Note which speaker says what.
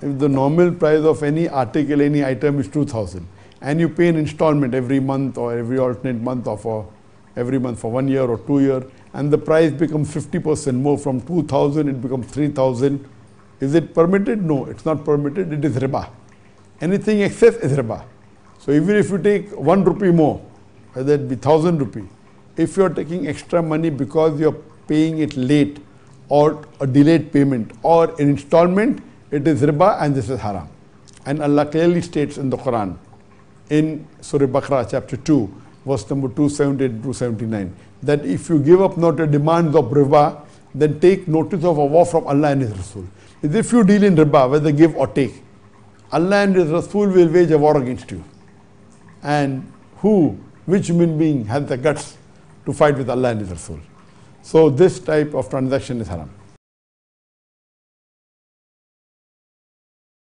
Speaker 1: if the normal price of any article, any item is 2000 and you pay an installment every month or every alternate month or for every month for one year or two year and the price becomes 50% more from 2000 it becomes 3000 is it permitted? No it's not permitted. It is riba. Anything excess is riba. So even if you take 1 rupee more whether it be 1000 rupee if you are taking extra money because you are paying it late or a delayed payment or an installment it is riba and this is haram. And Allah clearly states in the Quran, in Surah Baqarah chapter 2, verse number 278 to 79, that if you give up not the demands of riba, then take notice of a war from Allah and His Rasul. If you deal in riba, whether give or take, Allah and His Rasul will wage a war against you. And who, which human being has the guts to fight with Allah and His Rasul? So this type of transaction is haram.